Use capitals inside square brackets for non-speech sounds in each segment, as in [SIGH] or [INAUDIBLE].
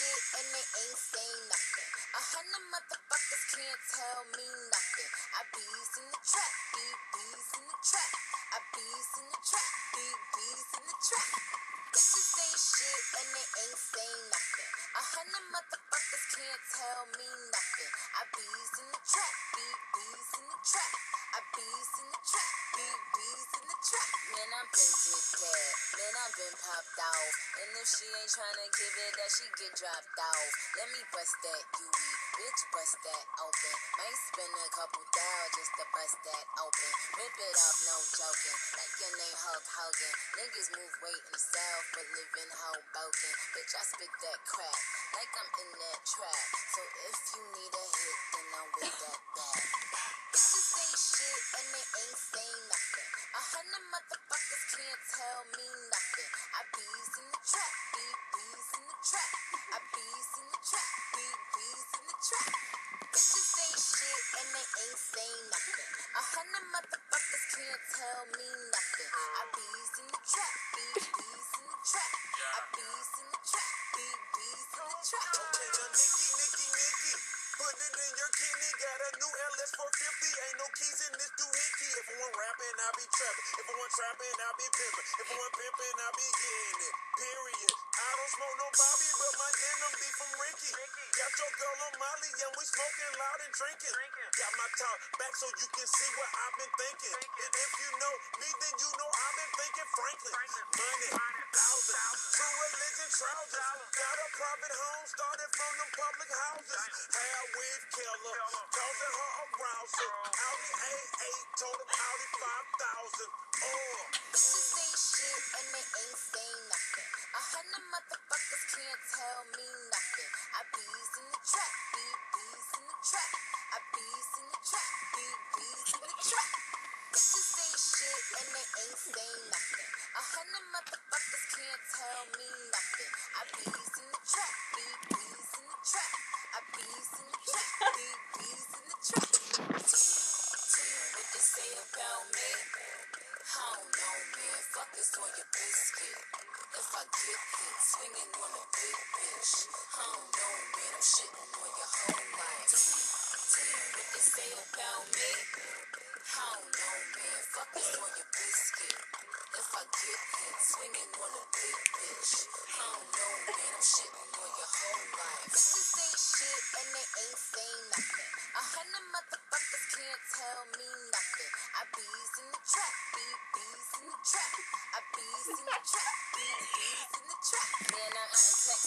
and they ain't saying nothing. A hundred motherfuckers can't tell me nothing. I bees in the trap, bee bees in the trap. I bees in the trap, bee bees in the trap. Bitches ain't shit and they ain't saying nothing. A hundred motherfuckers can't tell me nothing. I bees in the trap, bee bees in the trap. I bees in the trap, Man, I've been. Popped off. And if she ain't tryna give it, that she get dropped off. Let me bust that UE, bitch, bust that open. Might spend a couple thou just to bust that open. Rip it off, no joking. Like your name Hulk Hogan. Niggas move weight in the south, but live in Hoboken. Bitch, I spit that crap like I'm in that trap. So if you need a hit, then I'm with that bag. Can't tell me nothing. I bees in the trap, bee bees in the trap. I bees in the trap, bee bees in the trap. Bitches ain't shit and they ain't saying nothing. A hundred motherfuckers can't tell me nothing. I bees in the trap, bee bees in the trap. I bees Your kidney. Got a new LS 450. Ain't no keys in this doohickey. If I want rapping, I be trapping. If I want trapping, I be pimping. If I want pimping, I be getting it. Period. I don't smoke no Bobby, but my denim be from Ricky. Got your girl on Molly, and we smoking loud and drinking. Got my top back so you can see what I've been thinking. And if you know me, then you know I've been thinking Franklin. Money, true private home, started from them public houses. Hair weave killer, causing her arousal. Audi A8, told him Audi 5000. Oh. Bitches ain't shit and they ain't saying nothing. A hundred motherfuckers can't tell me shit and they ain't saying nothing. A hundred motherfuckers can't tell me nothing. I bees in the trap, bee bees in the trap. I bees in the trap, bee bees in the trap. What they say about me? I don't know, man. Fuck this on your biscuit. If I get hit, swinging on a big bitch. I don't know, man. I'm shitting on your whole life. What they say about me? I don't know, man. Fuck this on your biscuit. If I get hit, swinging on a big bitch. I don't know, man. I'm shitting on your whole life. Bitches ain't shit and they ain't saying nothing. A hundred motherfuckers can't tell me nothing. I bees in the trap, bee bees in the trap. I bees in the trap, bee bees in the trap. Man, I'm out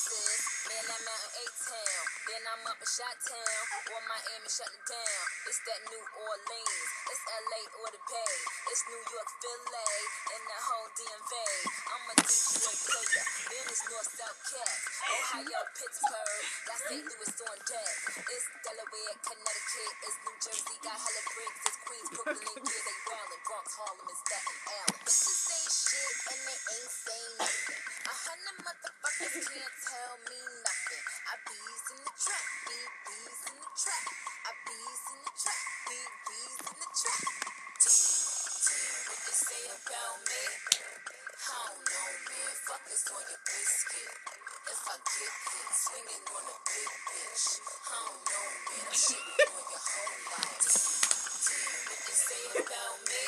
In Shot-Town. Or Miami shutting down. It's that New Orleans. It's LA or the Bay. It's New York, Philly, and the whole DMV. I'm a Detroit player. Then it's North South Cat. Ohio, Pittsburgh. Got St. Louis on deck. It's Delaware, Connecticut. It's New Jersey. Got hella bricks. It's Queens, Brooklyn, yeah, they wildin'. Bronx, Harlem, and Staten Island. Bitches ain't shit and they ain't man. Fuck this on your biscuit. If I get hit, swinging on a big bitch. I don't know, man. I'm shitting on your whole life. What they say about me?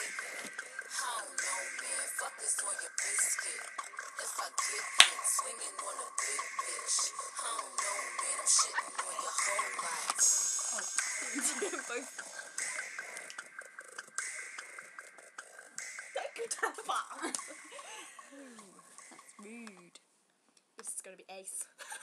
I don't know, man. Fuck this on your biscuit. If I get hit, swinging on a big bitch. I don't know, man. I'm shitting on your whole life. Both. Take your time off. [LAUGHS] That's rude. This is gonna be ace. [LAUGHS]